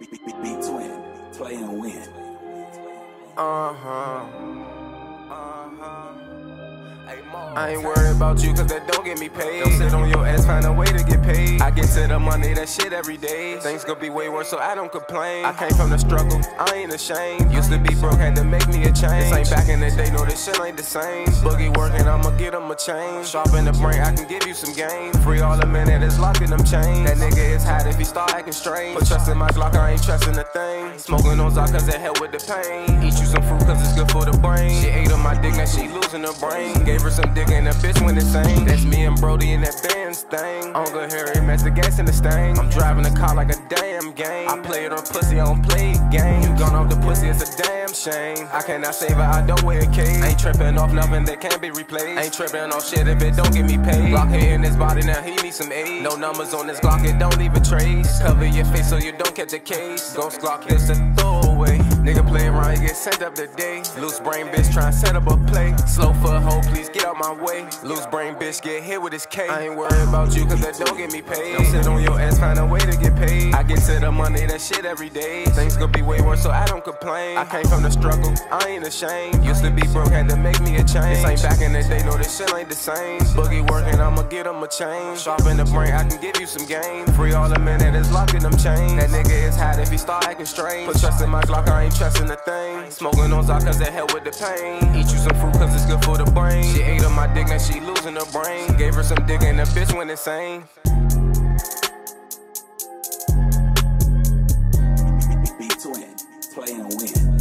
Beat twin, play and win. Uh huh. I ain't worried about you cause that don't get me paid. Don't sit on your ass, find a way to get paid. I get to the money, that shit every day. Things gonna be way worse, so I don't complain. I came from the struggle, I ain't ashamed. Used to be broke, had to make me a change. This ain't back in the day, no, this shit ain't the same. Boogie working, I'ma get him a change. Sharpen the brain, I can give you some game. Free all the men that is locked in them chains. That nigga is hot if he start acting strange. Put trust in my Glock, I ain't trusting a thing. Smoking on Zod cause it help with the pain. Eat you some fruit cause it's good for the brain. She ate on my dick, now she losing her brain. Gave her some dick and the bitch went insane. That's me and Brody in that Benz thing. Uncle Harry, the gas in the stain. I'm driving the car like a damn game. I play it on pussy, I don't play game. You gone off the pussy, it's a damn shame. I cannot save her, I don't wear a cage. Ain't tripping off nothing that can't be replaced. Ain't tripping off shit if it don't get me paid. Glock hit in his body, now he need some aid. No numbers on this Glock, it don't leave a trace. Cover your face so you don't catch a case. Ghost Glock, this a throwaway. Nigga play around, get sent up today. Loose brain bitch tryna set up a play. Slow for a hoe, please get out my way. Loose brain bitch get hit with his K. I ain't worried about you cause that don't get me paid. Don't sit on your ass, find a way to get paid. I get to the money, that shit every day. Things gonna be way worse, so I don't complain. I came from the struggle, I ain't ashamed. Used to be broke, had to make me a change. This ain't back in the day, no, this shit ain't the same. Boogie working, I'ma get him a change. Sharpen the brain, I can give you some game. Free all the men that is locking them chains. That nigga is hot if he start acting strange. Put trust in my Glock, I ain't trusting a thing. Smoking on Zod cause help with the pain. Eat you some fruit cause it's good for the brain. She ate up my dick, now she losing her brain. Gave her some dick and the bitch went insane. Play and win.